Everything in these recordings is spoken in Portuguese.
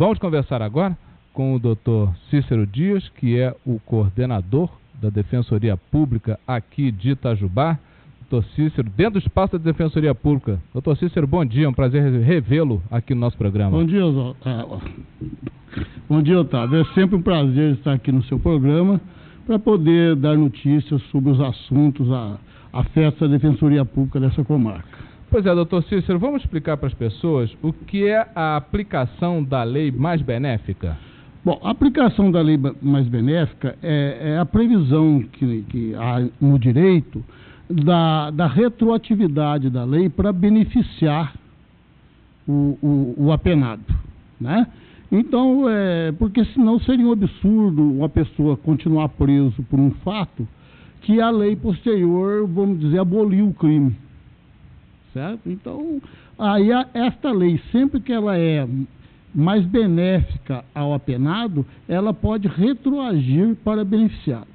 Vamos conversar agora com o doutor Cícero Dias, que é o coordenador da Defensoria Pública aqui de Itajubá. Doutor Cícero, dentro do espaço da Defensoria Pública. Doutor Cícero, bom dia, é um prazer revê-lo aqui no nosso programa. Bom dia, Otávio. Bom dia, Otávio. É sempre um prazer estar aqui no seu programa para poder dar notícias sobre os assuntos, a, a festa da Defensoria Pública dessa comarca. Pois é, doutor Cícero, vamos explicar para as pessoas o que é a aplicação da lei mais benéfica? Bom, a aplicação da lei mais benéfica é, é a previsão que, que, há no direito da, da retroatividade da lei para beneficiar o, o, o, apenado, né? Então, é, porque senão seria um absurdo uma pessoa continuar preso por um fato que a lei posterior, vamos dizer, aboliu o crime, certo? Então, aí a, esta lei, sempre que ela é mais benéfica ao apenado, ela pode retroagir para beneficiá-lo.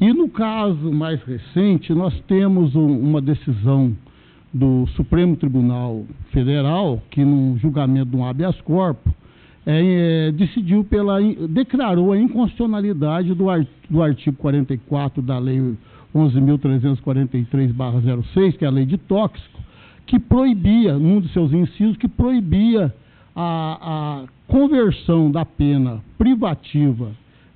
E no caso mais recente, nós temos um, uma decisão do Supremo Tribunal Federal, que num julgamento de um habeas corpus, é, é, decidiu pela, declarou a inconstitucionalidade do, art, do artigo 44 da Lei 11.343-06, que é a lei de tóxico, que proibia, num dos seus incisos, que proibia a, a conversão da pena privativa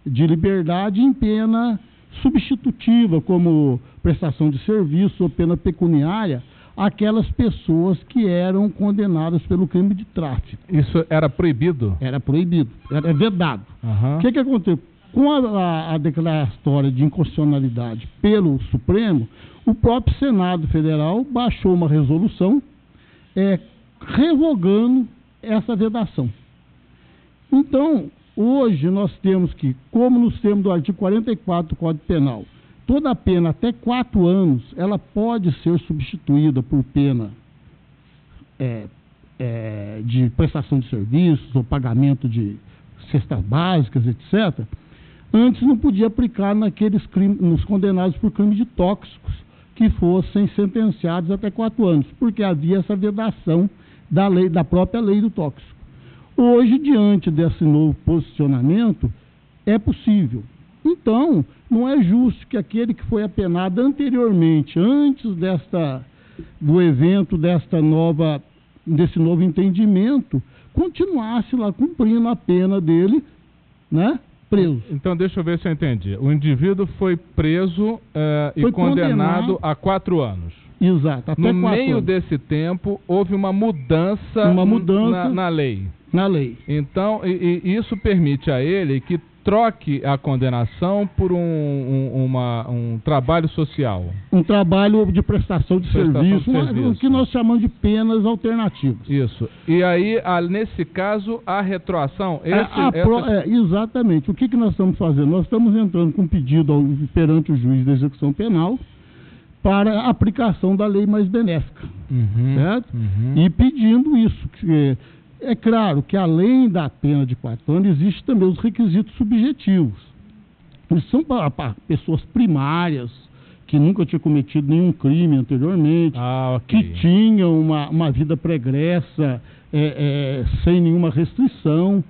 de liberdade em pena substitutiva, como prestação de serviço ou pena pecuniária, aquelas pessoas que eram condenadas pelo crime de tráfico. Isso era proibido? Era proibido, era vedado. O uhum. que, que aconteceu? Com a, a, a declaratória de inconstitucionalidade pelo Supremo, o próprio Senado Federal baixou uma resolução é, revogando essa vedação. Então, hoje nós temos que, como nos termos do artigo 44 do Código Penal, toda pena até quatro anos, ela pode ser substituída por pena é, é, de prestação de serviços ou pagamento de cestas básicas, etc. Antes não podia aplicar naqueles crimes, nos condenados por crime de tóxicos que fossem sentenciados até quatro anos, porque havia essa vedação da lei, da própria lei do tóxico. Hoje, diante desse novo posicionamento, é possível. Então, não é justo que aquele que foi apenado anteriormente, antes desta do evento desta nova desse novo entendimento, continuasse lá cumprindo a pena dele, né? Preso. Então, deixa eu ver se eu entendi. O indivíduo foi preso uh, foi e condenado, condenado a quatro anos. Exato. Até no meio anos. desse tempo, houve uma mudança, uma mudança na, na lei. Na lei. Então, e, e isso permite a ele que troque a condenação por um, um, uma, um trabalho social. Um trabalho de prestação de prestação serviço, de serviço. o que nós chamamos de penas alternativas. Isso. E aí, a, nesse caso, a retroação. É, esse, a, a essa... pro, é, exatamente. O que, que nós estamos fazendo? Nós estamos entrando com um pedido ao, perante o juiz da execução penal para a aplicação da lei mais benéfica. Uhum, certo? Uhum. E pedindo isso. Que, é claro que além da pena de quatro anos, existem também os requisitos subjetivos. Eles são para, para pessoas primárias, que nunca tinham cometido nenhum crime anteriormente, ah, okay. que tinham uma, uma vida pregressa é, é, sem nenhuma restrição.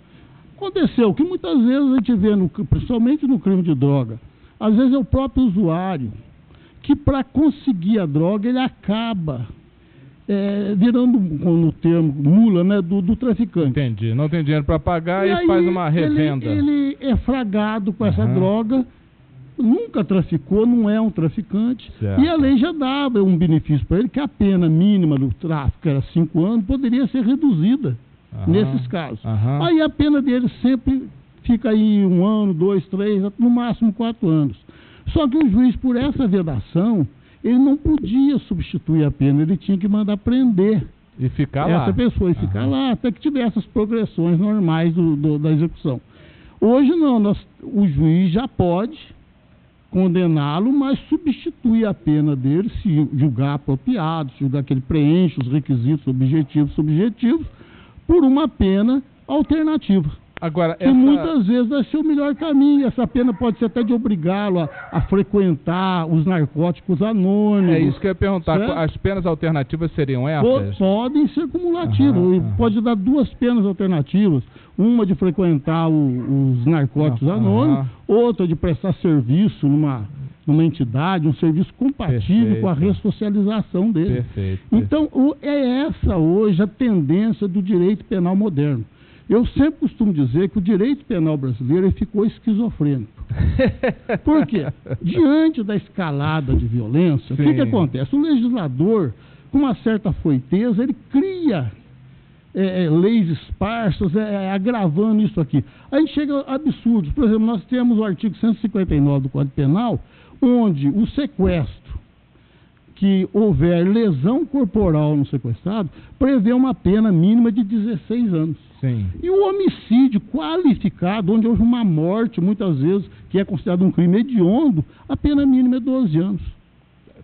Aconteceu que muitas vezes a gente vê, no, principalmente no crime de droga, às vezes é o próprio usuário que para conseguir a droga ele acaba é, virando, no termo, mula né, do, do, traficante. Entendi. Não tem dinheiro para pagar e, e faz uma revenda. Ele, ele é fragado com uhum. essa droga, nunca traficou, não é um traficante. Certo. E a lei já dava um benefício para ele, que a pena mínima do tráfico, era cinco anos, poderia ser reduzida uhum. nesses casos. Uhum. Aí a pena dele sempre fica aí um ano, dois, três, no máximo quatro anos. Só que o juiz, por essa vedação, ele não podia substituir a pena, ele tinha que mandar prender e ficar essa lá. pessoa e ficar lá até que tivesse as progressões normais do, do, da execução. Hoje não, nós, o juiz já pode condená-lo, mas substituir a pena dele, se julgar apropriado, se julgar que ele preenche os requisitos objetivos subjetivos, por uma pena alternativa. Agora, que essa... muitas vezes vai ser o melhor caminho. Essa pena pode ser até de obrigá-lo a, a, frequentar os narcóticos anônimos. É isso que eu ia perguntar. Certo? As penas alternativas seriam essas? Podem ser cumulativas. Uhum, Pode dar duas penas alternativas. Uma de frequentar o, os narcóticos uhum. anônimos, outra de prestar serviço numa numa entidade, um serviço compatível perfeito. com a ressocialização dele. Perfeito, então, o, é essa hoje a tendência do direito penal moderno. Eu sempre costumo dizer que o direito penal brasileiro ficou esquizofrênico. Por quê? Diante da escalada de violência, o que, que acontece? O legislador, com uma certa foiteza, ele cria é, é, leis esparsas, é, é, agravando isso aqui. A gente chega a absurdos. Por exemplo, nós temos o artigo 159 do Código Penal, onde o sequestro que houver lesão corporal no sequestrado, prevê uma pena mínima de 16 anos. Sim. E o homicídio qualificado, onde houve uma morte, muitas vezes, que é considerado um crime hediondo, a pena mínima é 12 anos.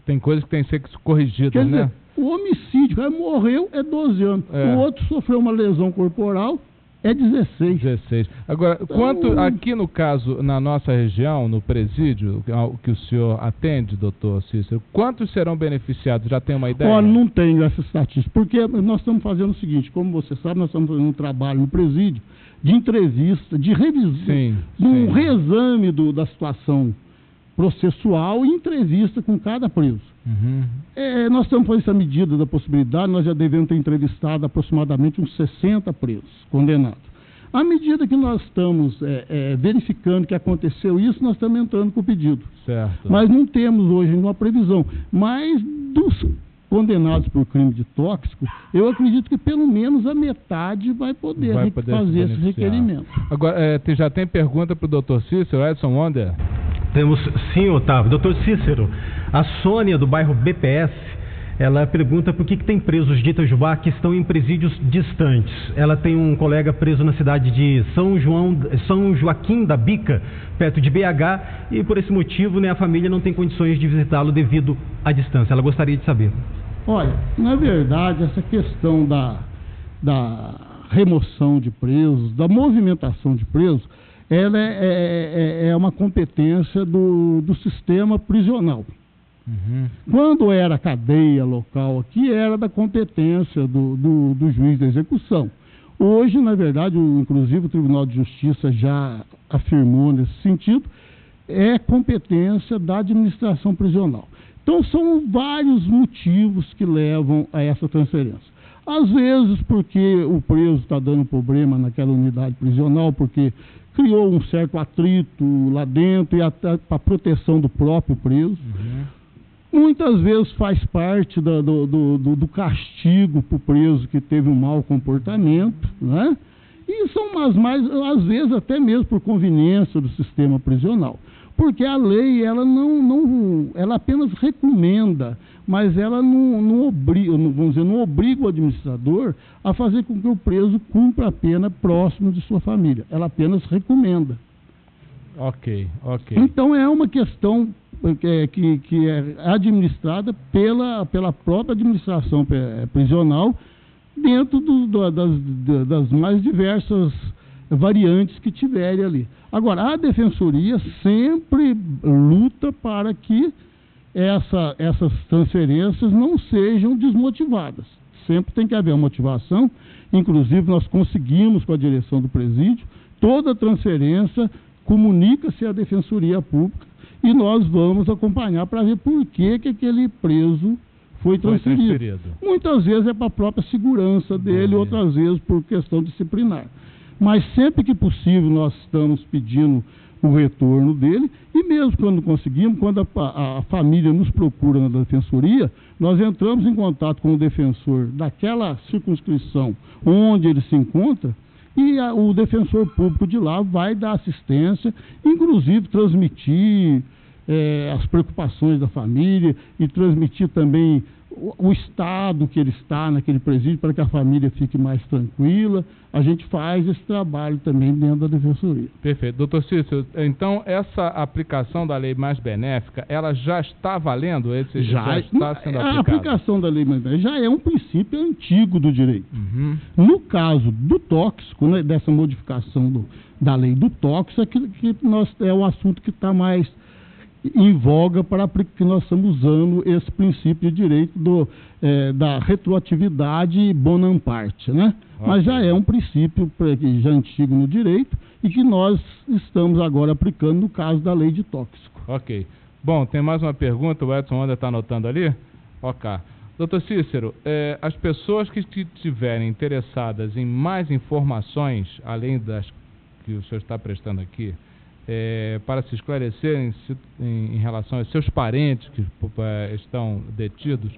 Tem coisas que têm que ser corrigidas, Quer né? Dizer, o homicídio, morreu, é 12 anos. É. O outro sofreu uma lesão corporal, é 16. 16. Agora, então, quanto aqui no caso, na nossa região, no presídio, que o senhor atende, doutor Cícero, quantos serão beneficiados? Já tem uma ideia? Olha, não tenho essa estatística, porque nós estamos fazendo o seguinte, como você sabe, nós estamos fazendo um trabalho no presídio de entrevista, de revisão, sim, um sim. reexame do, da situação processual e entrevista com cada preso. Uhum. É, nós estamos fazendo essa medida da possibilidade, nós já devemos ter entrevistado aproximadamente uns 60 presos condenados. À medida que nós estamos é, é, verificando que aconteceu isso, nós estamos entrando com o pedido. Certo. Mas não temos hoje uma previsão. Mas dos condenados por crime de tóxico, eu acredito que pelo menos a metade vai poder, vai poder fazer esse requerimento. Agora, é, já tem pergunta para o doutor Cícero, Edson Wonder? Temos sim, Otávio. Doutor Cícero, a Sônia, do bairro BPS, ela pergunta por que, que tem presos de Itajubá que estão em presídios distantes. Ela tem um colega preso na cidade de São, João, São Joaquim da Bica, perto de BH, e por esse motivo né, a família não tem condições de visitá-lo devido à distância. Ela gostaria de saber. Olha, na verdade, essa questão da, da remoção de presos, da movimentação de presos, ela é, é, é, é uma competência do, do sistema prisional. Uhum. Quando era cadeia local aqui, era da competência do, do, do, juiz da execução. Hoje, na verdade, o, inclusive o Tribunal de Justiça já afirmou nesse sentido, é competência da administração prisional. Então, são vários motivos que levam a essa transferência. Às vezes, porque o preso está dando problema naquela unidade prisional, porque criou um certo atrito lá dentro e até para proteção do próprio preso. Uhum. Muitas vezes faz parte do, do, do, do castigo para o preso que teve um mau comportamento, né? E são umas mais, às vezes até mesmo por conveniência do sistema prisional porque a lei ela não, não ela apenas recomenda, mas ela não, não obriga, vamos dizer, não obriga o administrador a fazer com que o preso cumpra a pena próximo de sua família. Ela apenas recomenda. Ok, ok. Então é uma questão que, é, que, que é administrada pela, pela própria administração prisional dentro do, das, das mais diversas variantes que tiverem ali. Agora, a defensoria sempre luta para que essa, essas transferências não sejam desmotivadas. Sempre tem que haver uma motivação. Inclusive, nós conseguimos, com a direção do presídio, toda transferência comunica-se à defensoria pública e nós vamos acompanhar para ver por que, que aquele preso foi transferido. foi transferido. Muitas vezes é para a própria segurança dele, outras vezes por questão disciplinar. Mas sempre que possível nós estamos pedindo o retorno dele. E mesmo quando conseguimos, quando a, a, a, família nos procura na defensoria, nós entramos em contato com o defensor daquela circunscrição onde ele se encontra e a, o defensor público de lá vai dar assistência, inclusive transmitir é, as preocupações da família e transmitir também o, estado que ele está naquele presídio para que a família fique mais tranquila. A gente faz esse trabalho também dentro da defensoria. Perfeito. Doutor Cícero, então essa aplicação da lei mais benéfica, ela já está valendo? Esse, já, já está sendo aplicada? A aplicação da lei mais benéfica já é um princípio antigo do direito. Uhum. No caso do tóxico, né, dessa modificação do, da lei do tóxico, é, que, que nós, é o assunto que está mais em voga para que nós estamos usando esse princípio de direito do, é, da retroatividade bonamparte, né? Mas já é um princípio já antigo no direito e que nós estamos agora aplicando no caso da lei de tóxico. Ok. Bom, tem mais uma pergunta, o Edson ainda está anotando ali? Ok. Doutor Cícero, é, as pessoas que estiverem interessadas em mais informações, além das que o senhor está prestando aqui, é, para se esclarecerem em, em, relação aos seus parentes que é, estão detidos,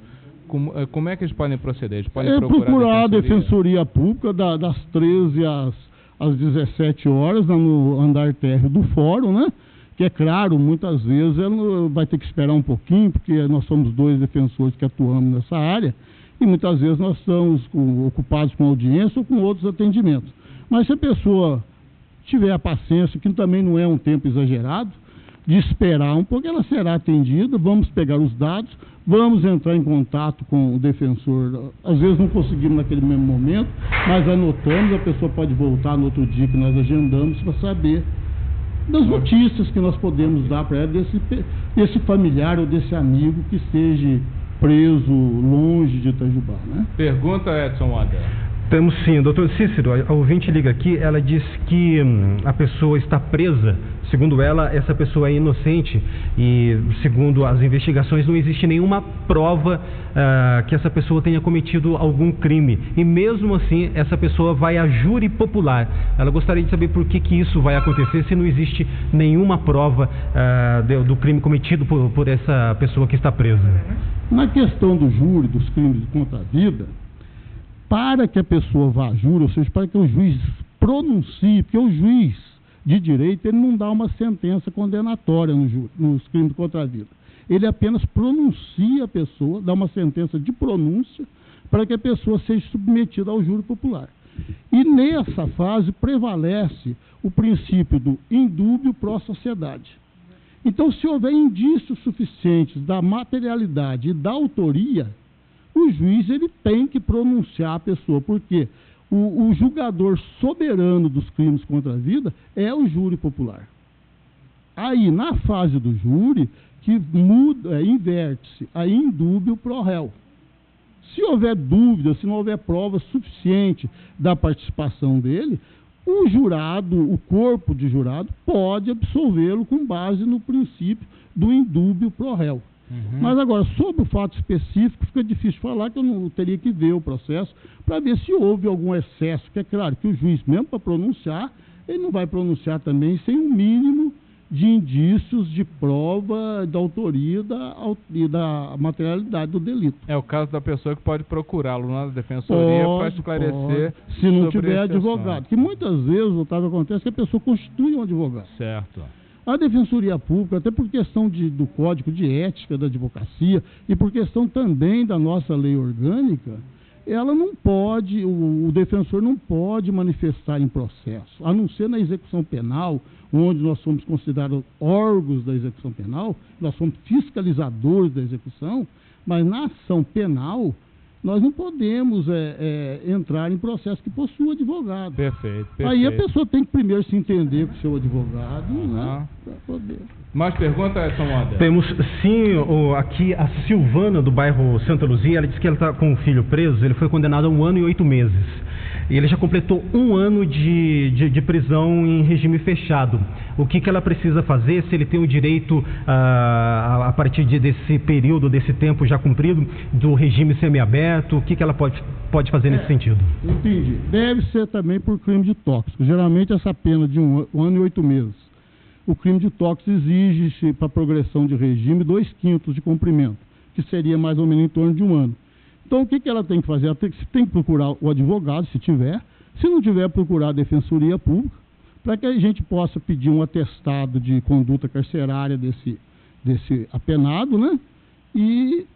como, é, como, é que eles podem proceder? Eles podem é procurar, procurar a Defensoria, defensoria Pública da, das 13 às, às 17 horas no andar térreo do fórum, né? Que é claro, muitas vezes ela vai ter que esperar um pouquinho, porque nós somos dois defensores que atuamos nessa área, e muitas vezes nós estamos ocupados com audiência ou com outros atendimentos. Mas se a pessoa tiver a paciência, que também não é um tempo exagerado, de esperar um pouco, ela será atendida, vamos pegar os dados, vamos entrar em contato com o defensor. Às vezes não conseguimos naquele mesmo momento, mas anotamos, a pessoa pode voltar no outro dia que nós agendamos para saber das notícias que nós podemos dar para ela desse, desse familiar ou desse amigo que esteja preso longe de Itajubá. Né? Pergunta, Edson Wader. Temos sim, doutor Cícero, a ouvinte liga aqui, ela diz que hum, a pessoa está presa, segundo ela, essa pessoa é inocente e, segundo as investigações, não existe nenhuma prova uh, que essa pessoa tenha cometido algum crime. E mesmo assim, essa pessoa vai a júri popular. Ela gostaria de saber por que, que isso vai acontecer se não existe nenhuma prova uh, de, do crime cometido por, por essa pessoa que está presa. Na questão do júri, dos crimes contra a vida, para que a pessoa vá a júri, ou seja, para que o juiz pronuncie, porque o juiz de direito ele não dá uma sentença condenatória no nos crimes contra a vida. Ele apenas pronuncia a pessoa, dá uma sentença de pronúncia para que a pessoa seja submetida ao júri popular. E nessa fase prevalece o princípio do indúbio pró-sociedade. Então, se houver indícios suficientes da materialidade e da autoria, o juiz ele tem que pronunciar a pessoa, porque o, o julgador soberano dos crimes contra a vida é o júri popular. Aí, na fase do júri, que muda, é, inverte-se a indúbio pro réu. Se houver dúvida, se não houver prova suficiente da participação dele, o jurado, o corpo de jurado, pode absolvê-lo com base no princípio do indúbio pro réu. Uhum. Mas agora, sobre o fato específico, fica difícil falar que eu não teria que ver o processo para ver se houve algum excesso. Que é claro que o juiz, mesmo para pronunciar, ele não vai pronunciar também sem um mínimo de indícios de prova da autoria da, e da materialidade do delito. É o caso da pessoa que pode procurá-lo na defensoria para esclarecer. Pode, se não tiver advogado. Que muitas vezes, Otávio, acontece que a pessoa constitui um advogado. Certo. A Defensoria Pública, até por questão de, do Código de Ética da Advocacia e por questão também da nossa lei orgânica, ela não pode, o, o, defensor não pode manifestar em processo, a não ser na execução penal, onde nós somos considerados órgãos da execução penal, nós somos fiscalizadores da execução, mas na ação penal, nós não podemos é, é, entrar em processo que possua advogado. Perfeito, perfeito. Aí a pessoa tem que primeiro se entender com o seu advogado, uhum. né? Para poder. Mais pergunta, Edson Moda? Temos sim o, aqui a Silvana do bairro Santa Luzia. Ela disse que ela está com um filho preso. Ele foi condenado a um ano e oito meses. E ele já completou um ano de, de, de prisão em regime fechado. O que, que ela precisa fazer? Se ele tem o direito, ah, a partir de, desse período, desse tempo já cumprido, do regime semiaberto, o que, que ela pode, pode fazer é, nesse sentido? Entendi. Deve ser também por crime de tóxico. Geralmente essa pena de um, um ano e oito meses. O crime de tóxico exige, para progressão de regime, dois quintos de cumprimento, que seria mais ou menos em torno de um ano. Então, o que, que ela tem que fazer? Ela tem, tem que procurar o advogado, se tiver. Se não tiver, procurar a defensoria pública, para que a gente possa pedir um atestado de conduta carcerária desse, desse apenado, né? E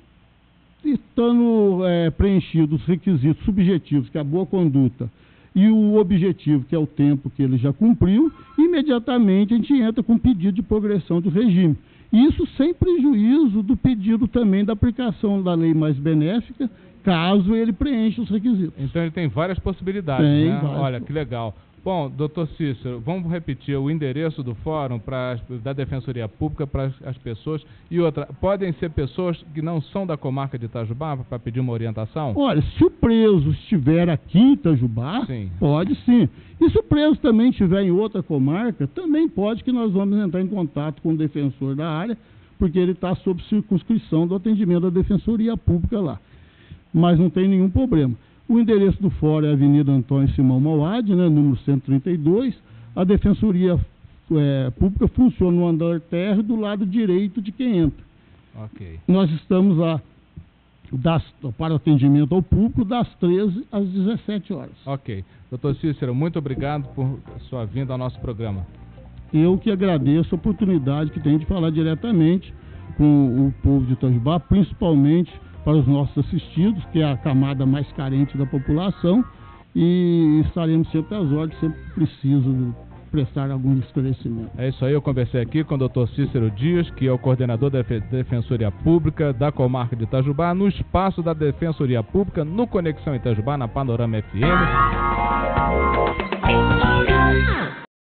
estando é, preenchidos os requisitos subjetivos, que é a boa conduta, e o objetivo, que é o tempo que ele já cumpriu, imediatamente a gente entra com pedido de progressão do regime. Isso sem prejuízo do pedido também da aplicação da lei mais benéfica, caso ele preencha os requisitos. Então ele tem várias possibilidades, tem né? Várias. Olha, que legal. Bom, doutor Cícero, vamos repetir o endereço do fórum pra, da Defensoria Pública para as pessoas. E outra, podem ser pessoas que não são da comarca de Itajubá para pedir uma orientação? Olha, se o preso estiver aqui em Itajubá, sim. pode sim. E se o preso também estiver em outra comarca, também pode que nós vamos entrar em contato com o defensor da área, porque ele está sob circunscrição do atendimento da Defensoria Pública lá. Mas não tem nenhum problema. O endereço do fórum é Avenida Antônio Simão Mauad, né, número 132. A Defensoria é, Pública funciona no andar térreo do lado direito de quem entra. Okay. Nós estamos lá das, para atendimento ao público das 13 às 17 horas. Ok. Doutor Cícero, muito obrigado por sua vinda ao nosso programa. Eu que agradeço a oportunidade que tenho de falar diretamente com o povo de Itajubá, principalmente para os nossos assistidos, que é a camada mais carente da população, e estaremos sempre às ordens, sempre preciso prestar algum esclarecimento. É isso aí, eu conversei aqui com o doutor Cícero Dias, que é o coordenador da Defensoria Pública da comarca de Itajubá, no espaço da Defensoria Pública, no Conexão Itajubá, na Panorama FM.